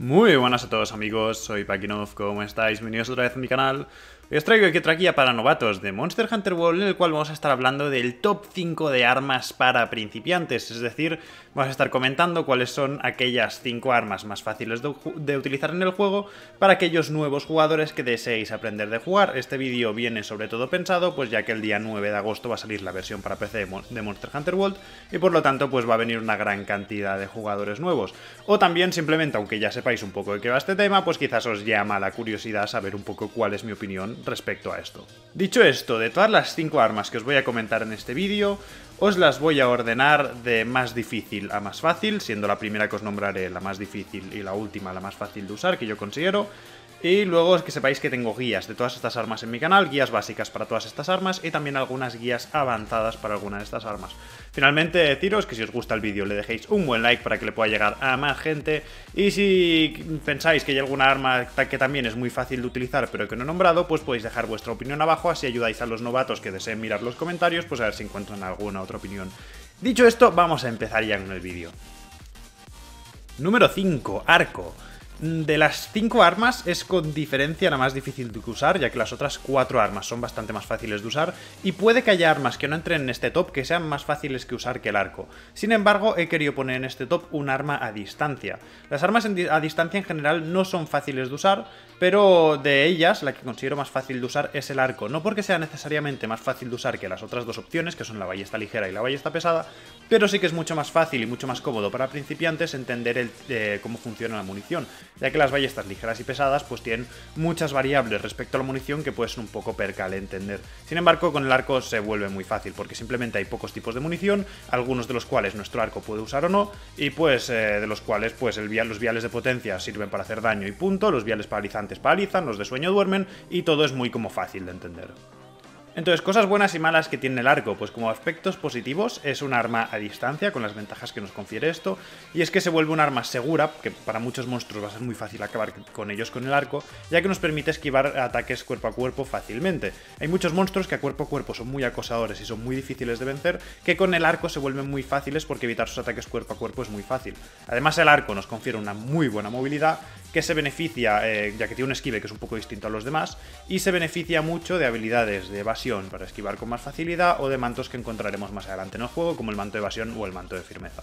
Muy buenas a todos amigos, soy Pakinov, ¿cómo estáis? Bienvenidos otra vez a mi canal. Os traigo aquí otra guía para novatos de Monster Hunter World en el cual vamos a estar hablando del top 5 de armas para principiantes, es decir, vamos a estar comentando cuáles son aquellas 5 armas más fáciles de, de, utilizar en el juego para aquellos nuevos jugadores que deseéis aprender de jugar. Este vídeo viene sobre todo pensado pues ya que el día 9 de agosto va a salir la versión para PC de Monster Hunter World y por lo tanto pues va a venir una gran cantidad de jugadores nuevos. O también simplemente, aunque ya sepáis un poco de qué va este tema, pues quizás os llama la curiosidad saber un poco cuál es mi opinión respecto a esto. Dicho esto, de todas las 5 armas que os voy a comentar en este vídeo, os las voy a ordenar de más difícil a más fácil, siendo la primera que os nombraré la más difícil y la última la más fácil de usar, que yo considero. Y luego es que sepáis que tengo guías de todas estas armas en mi canal, guías básicas para todas estas armas y también algunas guías avanzadas para alguna de estas armas. Finalmente deciros que si os gusta el vídeo le dejéis un buen like para que le pueda llegar a más gente y si pensáis que hay alguna arma que también es muy fácil de utilizar pero que no he nombrado, pues podéis dejar vuestra opinión abajo, así ayudáis a los novatos que deseen mirar los comentarios, pues a ver si encuentran alguna otra opinión. Dicho esto, vamos a empezar ya con el vídeo. Número 5, Arco. De las 5 armas es con diferencia la más difícil de usar, ya que las otras 4 armas son bastante más fáciles de usar, y puede que haya armas que no entren en este top que sean más fáciles que usar que el arco. Sin embargo, he querido poner en este top un arma a distancia. Las armas a distancia en general no son fáciles de usar, pero de ellas la que considero más fácil de usar es el arco. No porque sea necesariamente más fácil de usar que las otras dos opciones, que son la ballesta ligera y la ballesta pesada, pero sí que es mucho más fácil y mucho más cómodo para principiantes entender eh, cómo funciona la munición ya que las ballestas ligeras y pesadas pues tienen muchas variables respecto a la munición que puede ser un poco percal entender. Sin embargo, con el arco se vuelve muy fácil, porque simplemente hay pocos tipos de munición, algunos de los cuales nuestro arco puede usar o no, y pues eh, de los cuales pues el los viales de potencia sirven para hacer daño y punto, los viales paralizantes paralizan, los de sueño duermen, y todo es muy como fácil de entender. Entonces, cosas buenas y malas que tiene el arco, pues como aspectos positivos es un arma a distancia con las ventajas que nos confiere esto, y es que se vuelve un arma segura, que para muchos monstruos va a ser muy fácil acabar con ellos con el arco, ya que nos permite esquivar ataques cuerpo a cuerpo fácilmente. Hay muchos monstruos que a cuerpo a cuerpo son muy acosadores y son muy difíciles de vencer, que con el arco se vuelven muy fáciles porque evitar sus ataques cuerpo a cuerpo es muy fácil. Además el arco nos confiere una muy buena movilidad, que se beneficia, eh, ya que tiene un esquive que es un poco distinto a los demás, y se beneficia mucho de habilidades de evasión para esquivar con más facilidad o de mantos que encontraremos más adelante en el juego, como el manto de evasión o el manto de firmeza.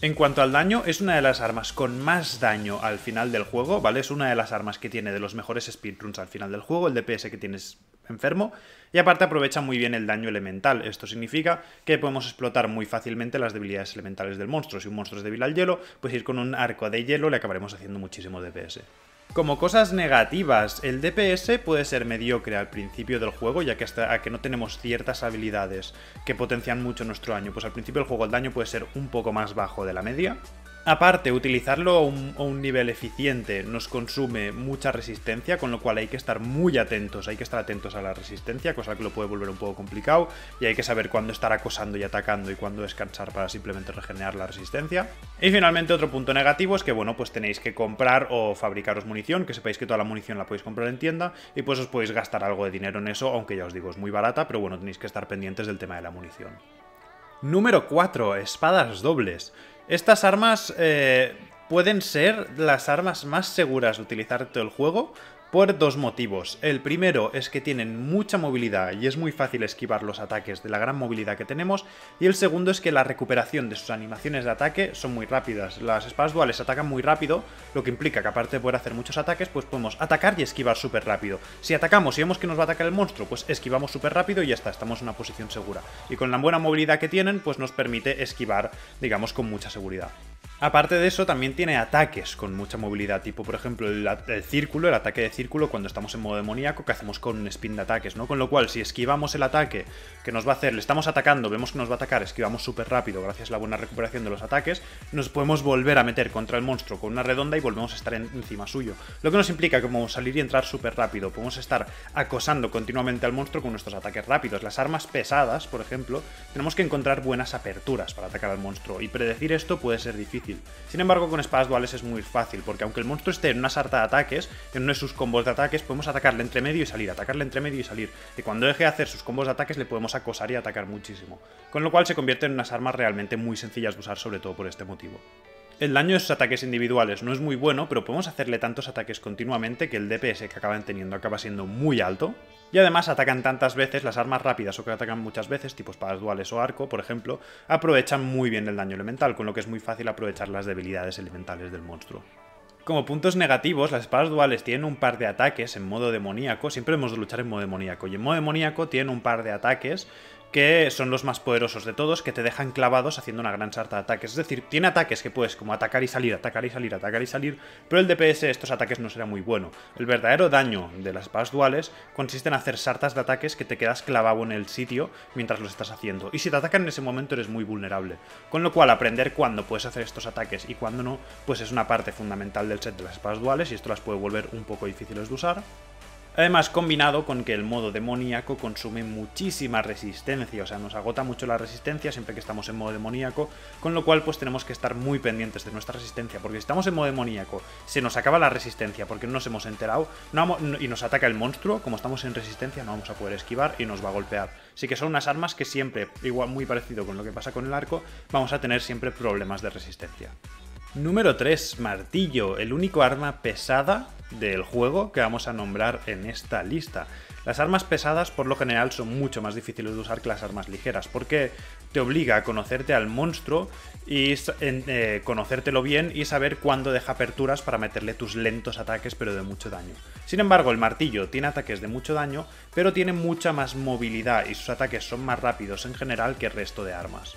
En cuanto al daño, es una de las armas con más daño al final del juego, ¿vale? Es una de las armas que tiene de los mejores speedruns al final del juego, el DPS que tienes enfermo, y aparte aprovecha muy bien el daño elemental. Esto significa que podemos explotar muy fácilmente las debilidades elementales del monstruo. Si un monstruo es débil al hielo, pues ir con un arco de hielo le acabaremos haciendo muchísimo DPS. Como cosas negativas, el DPS puede ser mediocre al principio del juego, ya que hasta que no tenemos ciertas habilidades que potencian mucho nuestro daño, pues al principio del juego el daño puede ser un poco más bajo de la media. Aparte, utilizarlo a un, nivel eficiente nos consume mucha resistencia, con lo cual hay que estar muy atentos, hay que estar atentos a la resistencia, cosa que lo puede volver un poco complicado, y hay que saber cuándo estar acosando y atacando y cuándo descansar para simplemente regenerar la resistencia. Y finalmente otro punto negativo es que, bueno, pues tenéis que comprar o fabricaros munición, que sepáis que toda la munición la podéis comprar en tienda, y pues os podéis gastar algo de dinero en eso, aunque ya os digo, es muy barata, pero bueno, tenéis que estar pendientes del tema de la munición. Número 4. Espadas dobles. Estas armas eh, pueden ser las armas más seguras de utilizar todo el juego, por dos motivos. El primero es que tienen mucha movilidad y es muy fácil esquivar los ataques de la gran movilidad que tenemos. Y el segundo es que la recuperación de sus animaciones de ataque son muy rápidas. Las espadas duales atacan muy rápido, lo que implica que aparte de poder hacer muchos ataques, pues podemos atacar y esquivar súper rápido. Si atacamos y vemos que nos va a atacar el monstruo, pues esquivamos súper rápido y ya está, estamos en una posición segura. Y con la buena movilidad que tienen, pues nos permite esquivar, digamos, con mucha seguridad. Aparte de eso, también tiene ataques con mucha movilidad, tipo por ejemplo el, círculo, el ataque de círculo cuando estamos en modo demoníaco que hacemos con un spin de ataques, ¿no? Con lo cual, si esquivamos el ataque que nos va a hacer, le estamos atacando, vemos que nos va a atacar, esquivamos súper rápido gracias a la buena recuperación de los ataques, nos podemos volver a meter contra el monstruo con una redonda y volvemos a estar encima suyo. Lo que nos implica que podemos salir y entrar súper rápido, podemos estar acosando continuamente al monstruo con nuestros ataques rápidos. Las armas pesadas, por ejemplo, tenemos que encontrar buenas aperturas para atacar al monstruo y predecir esto puede ser difícil sin embargo, con espadas duales es muy fácil, porque aunque el monstruo esté en una sarta de ataques, en uno de sus combos de ataques, podemos atacarle entre medio y salir, atacarle entre medio y salir. Y cuando deje de hacer sus combos de ataques, le podemos acosar y atacar muchísimo. Con lo cual se convierte en unas armas realmente muy sencillas de usar, sobre todo por este motivo. El daño de sus ataques individuales no es muy bueno, pero podemos hacerle tantos ataques continuamente que el DPS que acaban teniendo acaba siendo muy alto. Y además atacan tantas veces, las armas rápidas o que atacan muchas veces, tipo espadas duales o arco, por ejemplo, aprovechan muy bien el daño elemental, con lo que es muy fácil aprovechar las debilidades elementales del monstruo. Como puntos negativos, las espadas duales tienen un par de ataques en modo demoníaco, siempre hemos de luchar en modo demoníaco, y en modo demoníaco tienen un par de ataques que son los más poderosos de todos, que te dejan clavados haciendo una gran sarta de ataques. Es decir, tiene ataques que puedes como atacar y salir, atacar y salir, atacar y salir, pero el DPS de estos ataques no será muy bueno. El verdadero daño de las espadas duales consiste en hacer sartas de ataques que te quedas clavado en el sitio mientras los estás haciendo. Y si te atacan en ese momento eres muy vulnerable. Con lo cual, aprender cuándo puedes hacer estos ataques y cuándo no, pues es una parte fundamental del set de las espadas duales y esto las puede volver un poco difíciles de usar. Además, combinado con que el modo demoníaco consume muchísima resistencia, o sea, nos agota mucho la resistencia siempre que estamos en modo demoníaco, con lo cual pues tenemos que estar muy pendientes de nuestra resistencia, porque si estamos en modo demoníaco, se nos acaba la resistencia porque no nos hemos enterado y nos ataca el monstruo, como estamos en resistencia no vamos a poder esquivar y nos va a golpear. Así que son unas armas que siempre, igual muy parecido con lo que pasa con el arco, vamos a tener siempre problemas de resistencia. Número 3, martillo, el único arma pesada del juego que vamos a nombrar en esta lista. Las armas pesadas por lo general son mucho más difíciles de usar que las armas ligeras, porque te obliga a conocerte al monstruo y eh, conocértelo bien y saber cuándo deja aperturas para meterle tus lentos ataques pero de mucho daño. Sin embargo, el martillo tiene ataques de mucho daño, pero tiene mucha más movilidad y sus ataques son más rápidos en general que el resto de armas.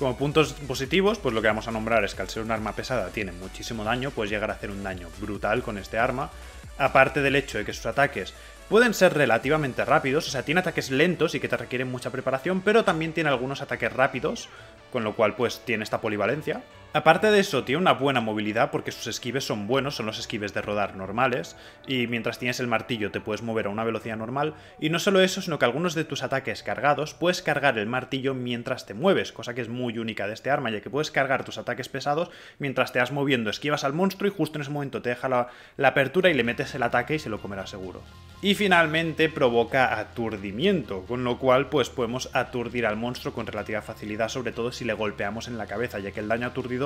Como puntos positivos, pues lo que vamos a nombrar es que al ser un arma pesada tiene muchísimo daño, puedes llegar a hacer un daño brutal con este arma, aparte del hecho de que sus ataques pueden ser relativamente rápidos, o sea, tiene ataques lentos y que te requieren mucha preparación, pero también tiene algunos ataques rápidos, con lo cual pues tiene esta polivalencia. Aparte de eso, tiene una buena movilidad porque sus esquives son buenos, son los esquives de rodar normales, y mientras tienes el martillo te puedes mover a una velocidad normal, y no solo eso, sino que algunos de tus ataques cargados puedes cargar el martillo mientras te mueves, cosa que es muy única de este arma, ya que puedes cargar tus ataques pesados mientras te vas moviendo, esquivas al monstruo y justo en ese momento te deja la, apertura y le metes el ataque y se lo comerá seguro. Y finalmente provoca aturdimiento, con lo cual pues podemos aturdir al monstruo con relativa facilidad, sobre todo si le golpeamos en la cabeza, ya que el daño aturdido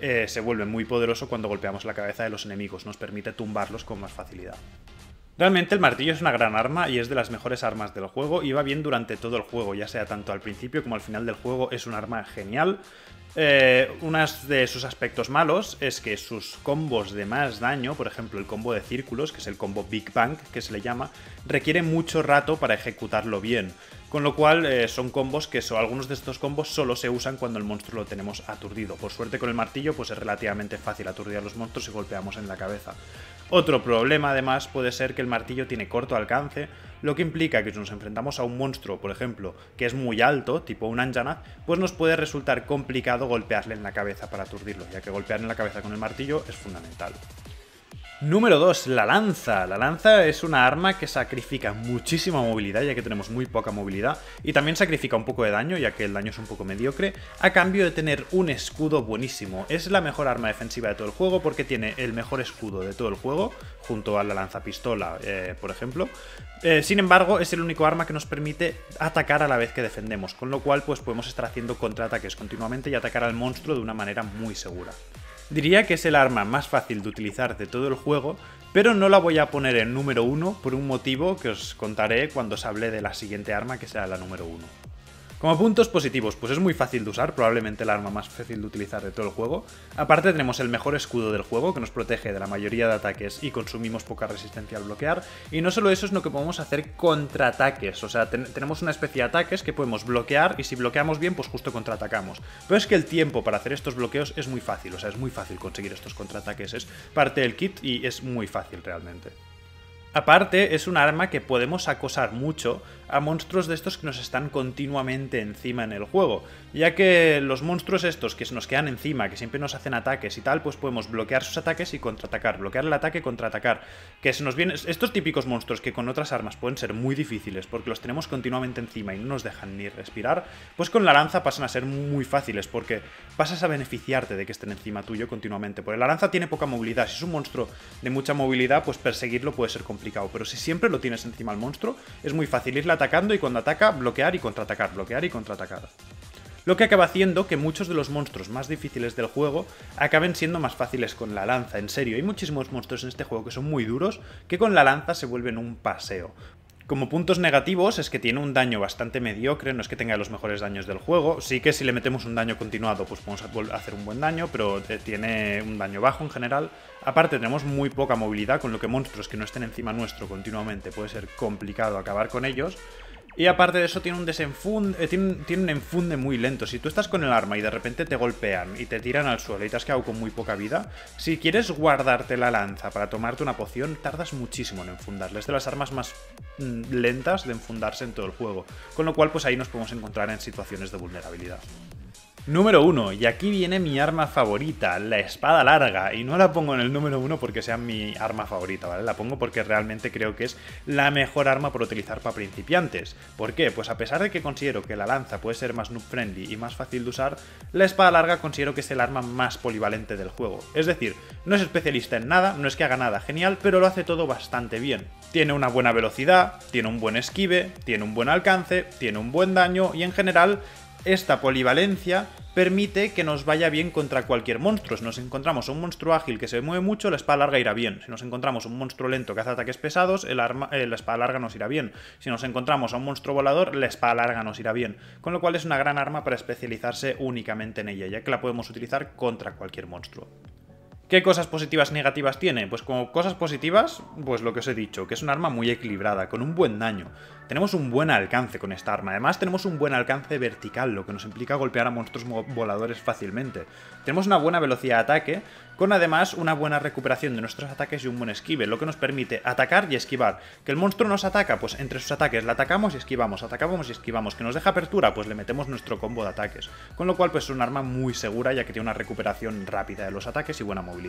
eh, se vuelve muy poderoso cuando golpeamos la cabeza de los enemigos, nos permite tumbarlos con más facilidad. Realmente el martillo es una gran arma y es de las mejores armas del juego y va bien durante todo el juego, ya sea tanto al principio como al final del juego es un arma genial. Eh, uno de sus aspectos malos es que sus combos de más daño, por ejemplo el combo de círculos, que es el combo Big Bang que se le llama, requiere mucho rato para ejecutarlo bien. Con lo cual eh, son combos que algunos de estos combos solo se usan cuando el monstruo lo tenemos aturdido. Por suerte con el martillo pues es relativamente fácil aturdir a los monstruos y golpeamos en la cabeza. Otro problema además puede ser que el martillo tiene corto alcance, lo que implica que si nos enfrentamos a un monstruo, por ejemplo, que es muy alto, tipo un Anjanath, pues nos puede resultar complicado golpearle en la cabeza para aturdirlo, ya que golpear en la cabeza con el martillo es fundamental. Número 2, la lanza. La lanza es una arma que sacrifica muchísima movilidad, ya que tenemos muy poca movilidad, y también sacrifica un poco de daño, ya que el daño es un poco mediocre, a cambio de tener un escudo buenísimo. Es la mejor arma defensiva de todo el juego porque tiene el mejor escudo de todo el juego, junto a la lanza pistola, eh, por ejemplo. Eh, sin embargo, es el único arma que nos permite atacar a la vez que defendemos, con lo cual pues podemos estar haciendo contraataques continuamente y atacar al monstruo de una manera muy segura. Diría que es el arma más fácil de utilizar de todo el juego, pero no la voy a poner en número 1 por un motivo que os contaré cuando os hable de la siguiente arma que será la número 1. Como puntos positivos, pues es muy fácil de usar, probablemente el arma más fácil de utilizar de todo el juego. Aparte tenemos el mejor escudo del juego, que nos protege de la mayoría de ataques y consumimos poca resistencia al bloquear. Y no solo eso, sino que podemos hacer contraataques, o sea, tenemos una especie de ataques que podemos bloquear y si bloqueamos bien, pues justo contraatacamos. Pero es que el tiempo para hacer estos bloqueos es muy fácil, o sea, es muy fácil conseguir estos contraataques, es parte del kit y es muy fácil realmente. Aparte, es un arma que podemos acosar mucho a monstruos de estos que nos están continuamente encima en el juego, ya que los monstruos estos que nos quedan encima, que siempre nos hacen ataques y tal, pues podemos bloquear sus ataques y contraatacar, bloquear el ataque contraatacar, que se nos vienen estos típicos monstruos que con otras armas pueden ser muy difíciles porque los tenemos continuamente encima y no nos dejan ni respirar, pues con la lanza pasan a ser muy fáciles porque pasas a beneficiarte de que estén encima tuyo continuamente, porque la lanza tiene poca movilidad, si es un monstruo de mucha movilidad, pues perseguirlo puede ser complicado, pero si siempre lo tienes encima al monstruo, es muy fácil irla atacando y cuando ataca, bloquear y contraatacar, bloquear y contraatacar. lo que acaba haciendo que muchos de los monstruos más difíciles del juego acaben siendo más fáciles con la lanza, en serio, hay muchísimos monstruos en este juego que son muy duros que con la lanza se vuelven un paseo. Como puntos negativos es que tiene un daño bastante mediocre, no es que tenga los mejores daños del juego, sí que si le metemos un daño continuado pues podemos hacer un buen daño, pero tiene un daño bajo en general. Aparte tenemos muy poca movilidad, con lo que monstruos que no estén encima nuestro continuamente puede ser complicado acabar con ellos. Y aparte de eso tiene un desenfunde, eh, tiene, un enfunde muy lento. Si tú estás con el arma y de repente te golpean y te tiran al suelo y te has quedado con muy poca vida, si quieres guardarte la lanza para tomarte una poción, tardas muchísimo en enfundarla. Es de las armas más mm, lentas de enfundarse en todo el juego. Con lo cual pues ahí nos podemos encontrar en situaciones de vulnerabilidad. Número 1, y aquí viene mi arma favorita, la espada larga, y no la pongo en el número 1 porque sea mi arma favorita, ¿vale? La pongo porque realmente creo que es la mejor arma por utilizar para principiantes. ¿Por qué? Pues a pesar de que considero que la lanza puede ser más noob friendly y más fácil de usar, la espada larga considero que es el arma más polivalente del juego. Es decir, no es especialista en nada, no es que haga nada genial, pero lo hace todo bastante bien. Tiene una buena velocidad, tiene un buen esquive, tiene un buen alcance, tiene un buen daño y en general esta polivalencia permite que nos vaya bien contra cualquier monstruo. Si nos encontramos un monstruo ágil que se mueve mucho, la espada larga irá bien. Si nos encontramos un monstruo lento que hace ataques pesados, el arma, eh, la espada larga nos irá bien. Si nos encontramos a un monstruo volador, la espada larga nos irá bien. Con lo cual es una gran arma para especializarse únicamente en ella, ya que la podemos utilizar contra cualquier monstruo. ¿Qué cosas positivas y negativas tiene? Pues como cosas positivas, pues lo que os he dicho, que es un arma muy equilibrada, con un buen daño. Tenemos un buen alcance con esta arma, además tenemos un buen alcance vertical, lo que nos implica golpear a monstruos voladores fácilmente. Tenemos una buena velocidad de ataque, con además una buena recuperación de nuestros ataques y un buen esquive, lo que nos permite atacar y esquivar. ¿Que el monstruo nos ataca? Pues entre sus ataques le atacamos y esquivamos, atacamos y esquivamos. ¿Que nos deja apertura? Pues le metemos nuestro combo de ataques. Con lo cual pues es un arma muy segura ya que tiene una recuperación rápida de los ataques y buena movilidad.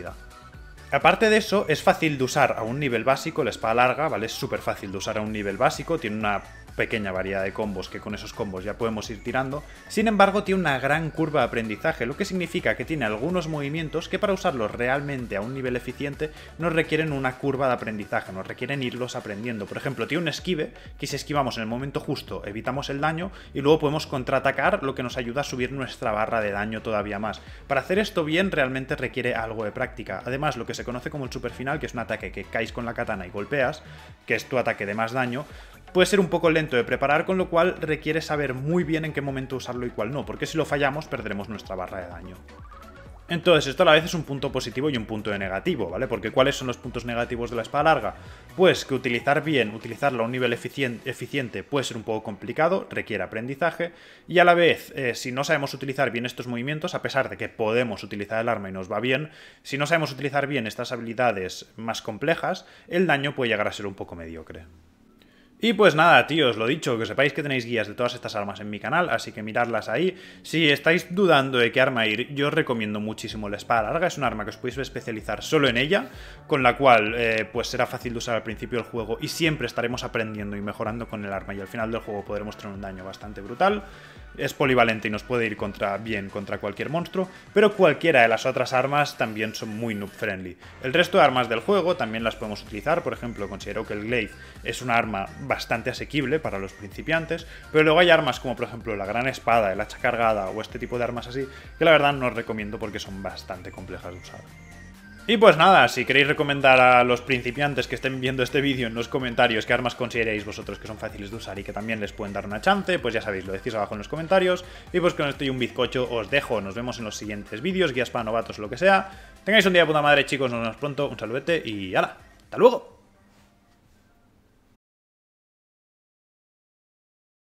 Aparte de eso, es fácil de usar a un nivel básico, la espada larga, ¿vale? Es súper fácil de usar a un nivel básico, tiene una pequeña variedad de combos que con esos combos ya podemos ir tirando. Sin embargo, tiene una gran curva de aprendizaje, lo que significa que tiene algunos movimientos que para usarlos realmente a un nivel eficiente nos requieren una curva de aprendizaje, nos requieren irlos aprendiendo. Por ejemplo, tiene un esquive que si esquivamos en el momento justo evitamos el daño y luego podemos contraatacar, lo que nos ayuda a subir nuestra barra de daño todavía más. Para hacer esto bien realmente requiere algo de práctica. Además, lo que se conoce como el super final, que es un ataque que caes con la katana y golpeas, que es tu ataque de más daño, puede ser un poco lento de preparar, con lo cual requiere saber muy bien en qué momento usarlo y cuál no, porque si lo fallamos perderemos nuestra barra de daño. Entonces, esto a la vez es un punto positivo y un punto de negativo, ¿vale? Porque ¿cuáles son los puntos negativos de la espada larga? Pues que utilizar bien, utilizarla a un nivel eficiente, puede ser un poco complicado, requiere aprendizaje, y a la vez, eh, si no sabemos utilizar bien estos movimientos, a pesar de que podemos utilizar el arma y nos va bien, si no sabemos utilizar bien estas habilidades más complejas, el daño puede llegar a ser un poco mediocre. Y pues nada, tíos, lo dicho, que sepáis que tenéis guías de todas estas armas en mi canal, así que miradlas ahí. Si estáis dudando de qué arma ir, yo os recomiendo muchísimo la espada larga, es un arma que os podéis especializar solo en ella, con la cual eh, pues será fácil de usar al principio del juego y siempre estaremos aprendiendo y mejorando con el arma y al final del juego podremos tener un daño bastante brutal es polivalente y nos puede ir contra, bien contra cualquier monstruo, pero cualquiera de las otras armas también son muy noob friendly. El resto de armas del juego también las podemos utilizar, por ejemplo, considero que el Glaive es una arma bastante asequible para los principiantes, pero luego hay armas como por ejemplo la gran espada, el hacha cargada o este tipo de armas así, que la verdad no os recomiendo porque son bastante complejas de usar. Y pues nada, si queréis recomendar a los principiantes que estén viendo este vídeo en los comentarios qué armas consideréis vosotros que son fáciles de usar y que también les pueden dar una chance, pues ya sabéis, lo decís abajo en los comentarios. Y pues con esto y un bizcocho os dejo, nos vemos en los siguientes vídeos, guías para novatos o lo que sea. Tengáis un día de puta madre chicos, nos vemos pronto, un saludete y ¡hala! ¡Hasta luego!